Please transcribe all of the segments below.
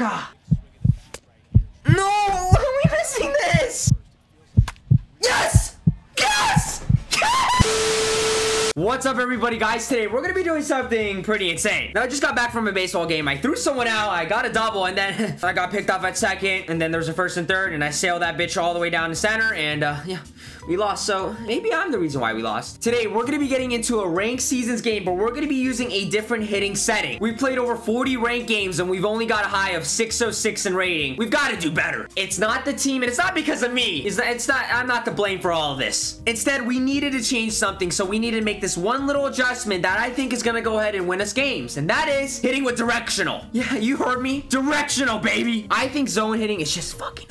No! Are we missing this? Yes! Yes! Yes! What's up, everybody, guys? Today, we're gonna be doing something pretty insane. Now, I just got back from a baseball game. I threw someone out, I got a double, and then I got picked off at second, and then there's a first and third, and I sailed that bitch all the way down to center, and, uh, yeah, we lost, so maybe I'm the reason why we lost. Today, we're gonna be getting into a ranked seasons game, but we're gonna be using a different hitting setting. We've played over 40 ranked games, and we've only got a high of 606 in rating. We've got to do better. It's not the team, and it's not because of me. It's not, it's not, I'm not to blame for all of this. Instead, we needed to change something, so we needed to make this one little adjustment that I think is gonna go ahead and win us games, and that is hitting with directional. Yeah, you heard me. Directional, baby. I think zone hitting is just fucking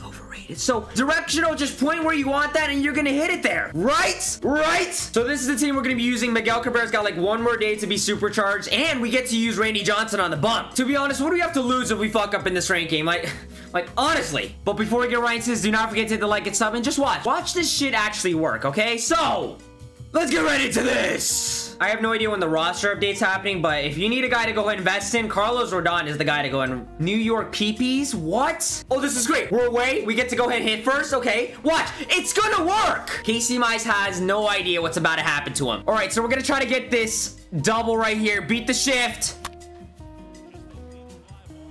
So directional, just point where you want that, and you're gonna hit it there. Right? Right? So this is the team we're gonna be using. Miguel Cabrera's got like one more day to be supercharged, and we get to use Randy Johnson on the bump. To be honest, what do we have to lose if we fuck up in this rank game? Like, like honestly. But before we get right into this, do not forget to hit the like and sub, and just watch. Watch this shit actually work, okay? So, let's get right into this. I have no idea when the roster update's happening, but if you need a guy to go invest in, Carlos Rodon is the guy to go in. New York Peepees? What? Oh, this is great. We're away. We get to go ahead and hit first. Okay. Watch. It's gonna work. Casey Mize has no idea what's about to happen to him. All right, so we're gonna try to get this double right here. Beat the shift.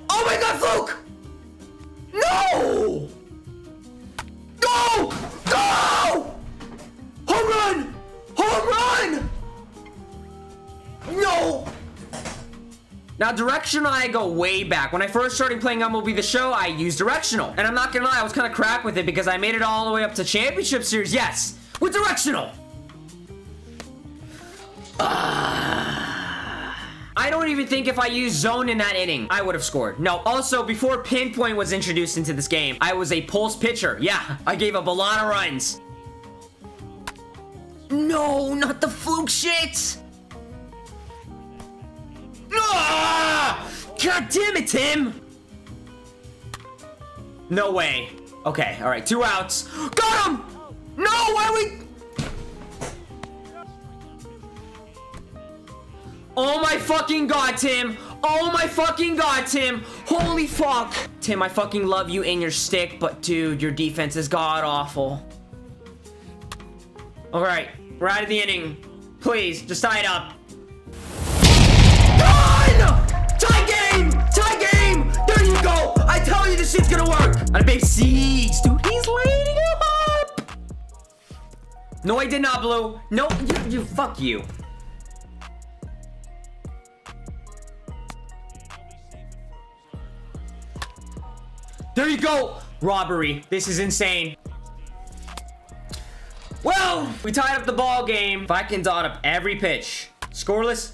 Oh my god, Fluke! No! Go! Go! Home run! Home run! No! Now, directional, I go way back. When I first started playing MLB The Show, I used directional. And I'm not gonna lie, I was kind of crap with it because I made it all the way up to Championship Series. Yes, with directional. Ah. I don't even think if I used zone in that inning, I would have scored. No, also, before pinpoint was introduced into this game, I was a pulse pitcher. Yeah, I gave up a lot of runs. No, not the fluke shit! Ah! God damn it, Tim! No way. Okay, all right, two outs. Got him! No, why we... Oh my fucking god, Tim! Oh my fucking god, Tim! Holy fuck! Tim, I fucking love you and your stick, but dude, your defense is god-awful. Alright, we're out of the inning. Please, just tie it up. You go! I tell you this shit's gonna work! A base seeds, dude. He's lighting up! No, I did not, Blue. No, you, you, fuck you. There you go! Robbery. This is insane. Well, we tied up the ball game. If I can dot up every pitch. Scoreless.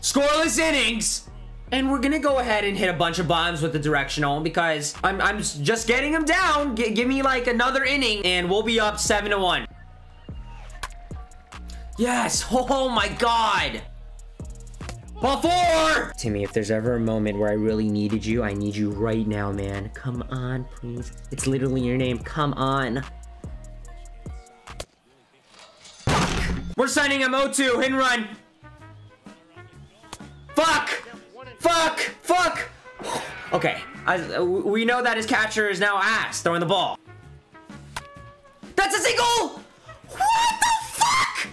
Scoreless innings. And we're gonna go ahead and hit a bunch of bombs with the directional because I'm, I'm just getting them down. G give me like another inning and we'll be up 7 to 1. Yes. Oh my god. Ball four! Timmy, if there's ever a moment where I really needed you, I need you right now, man. Come on, please. It's literally your name. Come on. We're signing him 0-2. Hit and run. Fuck! Fuck! Fuck! Okay, I, we know that his catcher is now ass throwing the ball. That's a single! What the fuck?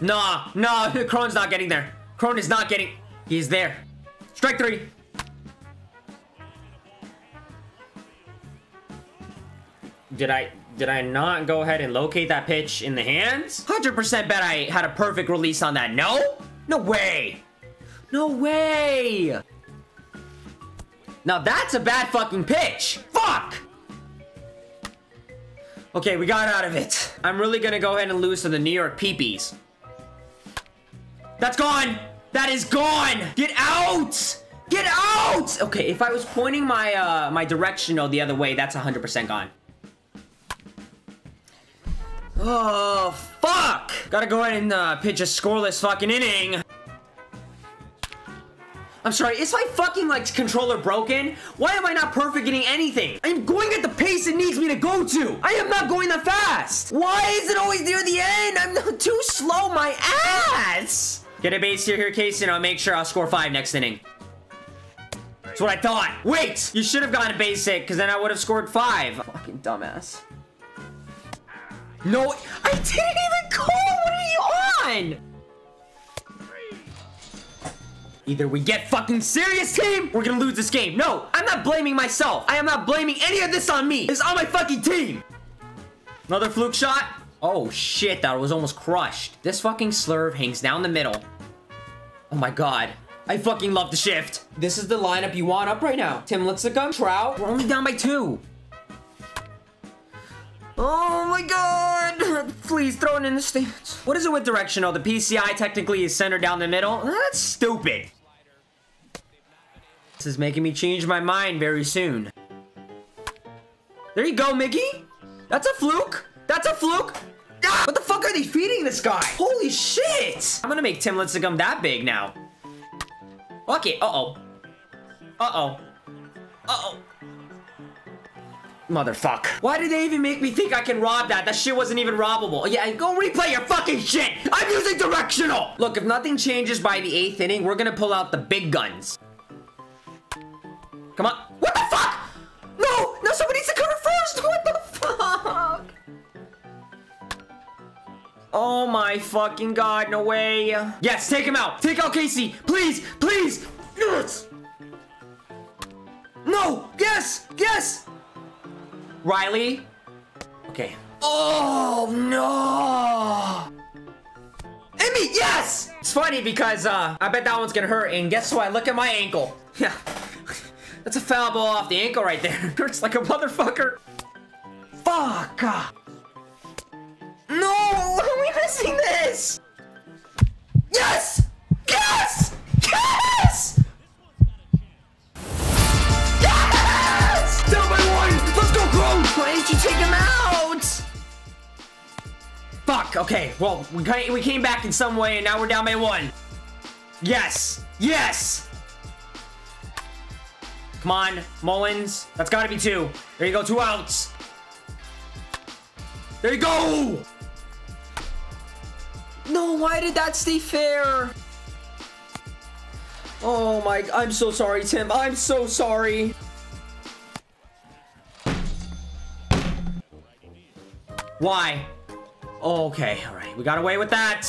Nah, nah, Cron's not getting there. Crone is not getting... He's there. Strike three. Did I... Did I not go ahead and locate that pitch in the hands? 100% bet I had a perfect release on that. No? No way. No way! Now that's a bad fucking pitch! Fuck! Okay, we got out of it. I'm really gonna go ahead and lose to the New York Peepees. That's gone! That is gone! Get out! Get out! Okay, if I was pointing my, uh, my directional the other way, that's 100% gone. Oh, fuck! Gotta go ahead and, uh, pitch a scoreless fucking inning. I'm sorry, is my fucking, like, controller broken? Why am I not perfect getting anything? I'm going at the pace it needs me to go to. I am not going that fast. Why is it always near the end? I'm too slow, my ass. Get a base here, here, Casey, and I'll make sure I'll score five next inning. That's what I thought. Wait! You should have gotten gone basic, because then I would have scored five. Fucking dumbass. No, I didn't even call! What are you on? Either we get fucking serious, team, we're gonna lose this game. No, I'm not blaming myself. I am not blaming any of this on me. It's on my fucking team. Another fluke shot. Oh, shit, that was almost crushed. This fucking slurve hangs down the middle. Oh my god. I fucking love the shift. This is the lineup you want up right now. Tim Lincecum, Trout. We're only down by two. Oh my god! Please throw it in the stands. What is it with directional? The PCI technically is centered down the middle? That's stupid. This is making me change my mind very soon. There you go, Mickey. That's a fluke. That's a fluke. Ah, what the fuck are they feeding this guy? Holy shit! I'm gonna make Tim Lincecum that big now. Okay, uh-oh. Uh-oh. Uh-oh. Motherfuck. Why did they even make me think I can rob that? That shit wasn't even robbable. Yeah, go replay your fucking shit! I'm using directional! Look, if nothing changes by the eighth inning, we're gonna pull out the big guns. Come on. What the fuck? No! No, somebody needs to cover first! What the fuck? Oh my fucking god, no way. Yes, take him out. Take out Casey. Please, please. Yes. No, yes, yes. Riley? Okay. Oh, no! Emmy, yes! It's funny because, uh, I bet that one's gonna hurt, and guess what? Look at my ankle. Yeah. That's a foul ball off the ankle right there. hurts like a motherfucker. Fuck! No! Are we missing this? Yes! Yes! Yes! Yes! Down by one! Let's go, Chrome! Why didn't you take him out? Fuck, okay. Well, we, we came back in some way, and now we're down by one. Yes! Yes! Come on, Mullins. That's gotta be two. There you go, two outs. There you go! No, why did that stay fair? Oh my, I'm so sorry, Tim. I'm so sorry. Why? Okay, all right. We got away with that.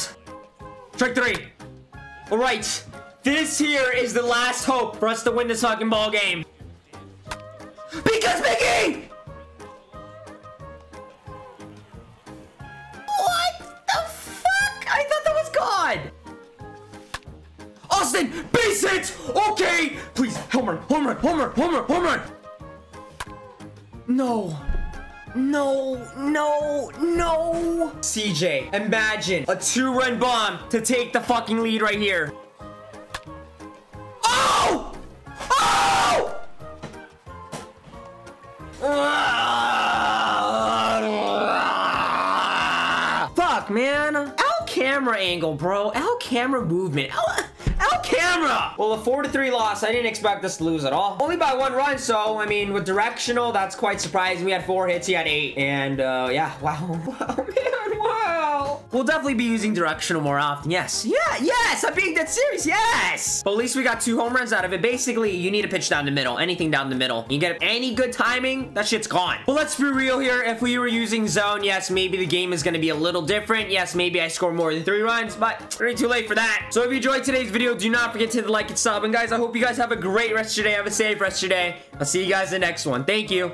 Trick three. All right. This here is the last hope for us to win this fucking ball game. Because Mickey! What the fuck? I thought that was God. Austin, base hit! Okay! Please, home run, home run, home run, home run, home run! No. No, no, no. CJ, imagine a two-run bomb to take the fucking lead right here. Fuck, man. Out camera angle, bro. Out camera movement. Out L camera! Well, a 4 to 3 loss. I didn't expect us to lose at all. Only by one run, so, I mean, with directional, that's quite surprising. We had four hits, he had eight. And, uh, yeah, wow. Wow, man, wow. We'll definitely be using directional more often. Yes. Yeah, yes! I'm being that serious. Yes! But at least we got two home runs out of it. Basically, you need to pitch down the middle. Anything down the middle. You get any good timing, that shit's gone. Well, let's be real here. If we were using zone, yes, maybe the game is going to be a little different. Yes, maybe I score more than three runs, but it's too late for that. So if you enjoyed today's video, do not forget to hit the like and sub. And guys, I hope you guys have a great rest of your day. Have a safe rest of your day. I'll see you guys in the next one. Thank you.